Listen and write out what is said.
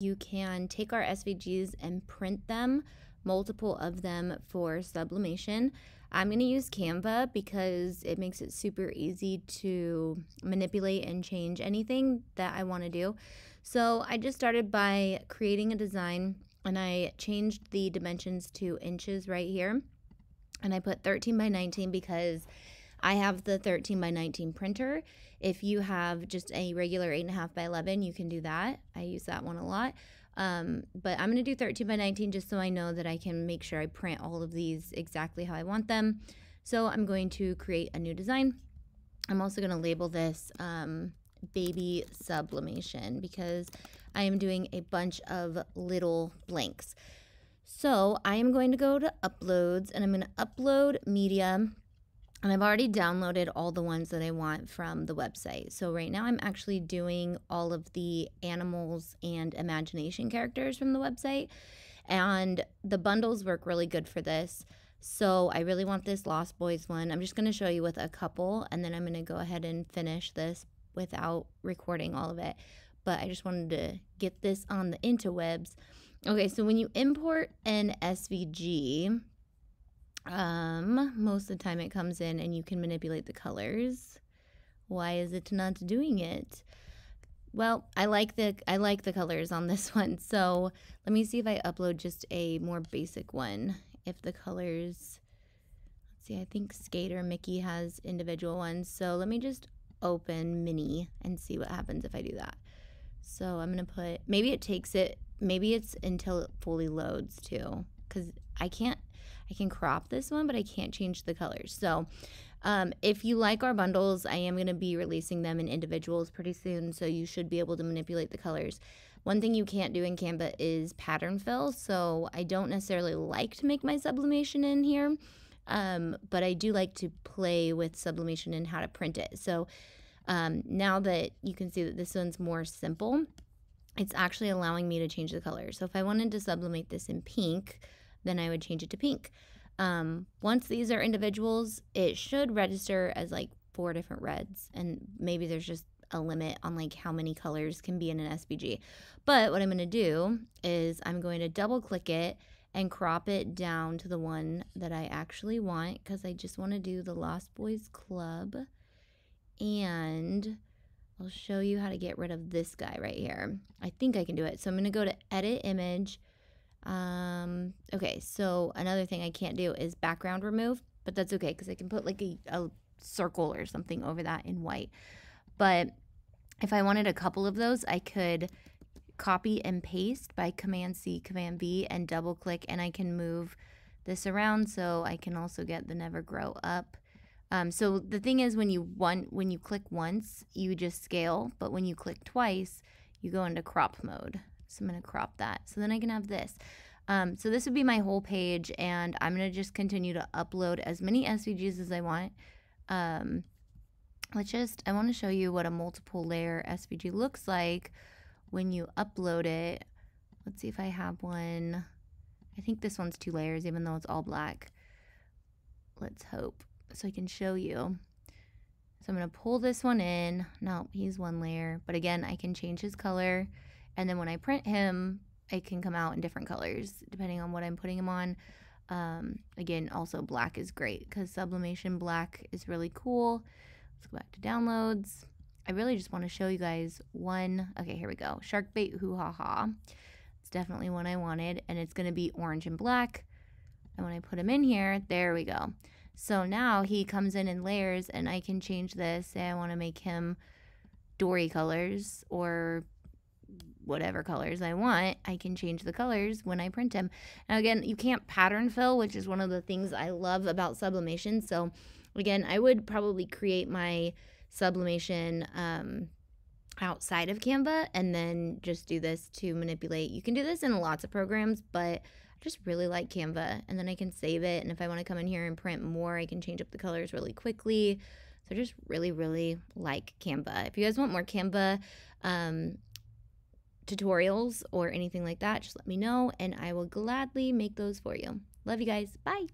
you can take our SVGs and print them, multiple of them for sublimation. I'm going to use Canva because it makes it super easy to manipulate and change anything that I want to do. So I just started by creating a design and I changed the dimensions to inches right here. And I put 13 by 19 because I have the 13 by 19 printer. If you have just a regular 8.5 by 11, you can do that. I use that one a lot. Um, but I'm going to do 13 by 19 just so I know that I can make sure I print all of these exactly how I want them. So I'm going to create a new design. I'm also going to label this um, baby sublimation because I am doing a bunch of little blanks. So I am going to go to uploads and I'm going to upload media and I've already downloaded all the ones that I want from the website. So right now I'm actually doing all of the animals and imagination characters from the website. And the bundles work really good for this. So I really want this Lost Boys one. I'm just going to show you with a couple and then I'm going to go ahead and finish this without recording all of it. But I just wanted to get this on the interwebs. Okay, so when you import an SVG, um, most of the time it comes in and you can manipulate the colors. Why is it not doing it? Well, I like the I like the colors on this one. So let me see if I upload just a more basic one. If the colors, let's see, I think Skater Mickey has individual ones. So let me just open Mini and see what happens if I do that. So I'm gonna put maybe it takes it maybe it's until it fully loads too because I can't I can crop this one, but I can't change the colors. So um, if you like our bundles, I am going to be releasing them in individuals pretty soon, so you should be able to manipulate the colors. One thing you can't do in Canva is pattern fill, so I don't necessarily like to make my sublimation in here, um, but I do like to play with sublimation and how to print it. So um, now that you can see that this one's more simple, it's actually allowing me to change the color. So if I wanted to sublimate this in pink, then I would change it to pink. Um, once these are individuals, it should register as like four different reds, and maybe there's just a limit on like how many colors can be in an SVG. But what I'm going to do is I'm going to double click it and crop it down to the one that I actually want because I just want to do the Lost Boys Club. And I'll show you how to get rid of this guy right here. I think I can do it. So I'm going to go to Edit Image, um, okay, so another thing I can't do is background remove, but that's okay because I can put like a, a circle or something over that in white. But if I wanted a couple of those, I could copy and paste by Command C, Command V, and double click, and I can move this around so I can also get the never grow up. Um, so the thing is when you want when you click once, you just scale, but when you click twice, you go into crop mode. So I'm going to crop that. So then I can have this. Um, so this would be my whole page, and I'm going to just continue to upload as many SVGs as I want. Um, let's just, I want to show you what a multiple layer SVG looks like when you upload it. Let's see if I have one. I think this one's two layers, even though it's all black. Let's hope. So I can show you. So I'm going to pull this one in. No, he's one layer. But again, I can change his color. And then when I print him, it can come out in different colors depending on what I'm putting him on. Um, again, also black is great because sublimation black is really cool. Let's go back to downloads. I really just want to show you guys one. Okay, here we go. Shark bait hoo ha ha. It's definitely one I wanted, and it's going to be orange and black. And when I put him in here, there we go. So now he comes in in layers, and I can change this. Say I want to make him Dory colors or whatever colors I want, I can change the colors when I print them. Now, again, you can't pattern fill, which is one of the things I love about sublimation. So, again, I would probably create my sublimation um, outside of Canva and then just do this to manipulate. You can do this in lots of programs, but I just really like Canva. And then I can save it. And if I want to come in here and print more, I can change up the colors really quickly. So I just really, really like Canva. If you guys want more Canva, um, tutorials or anything like that, just let me know and I will gladly make those for you. Love you guys. Bye.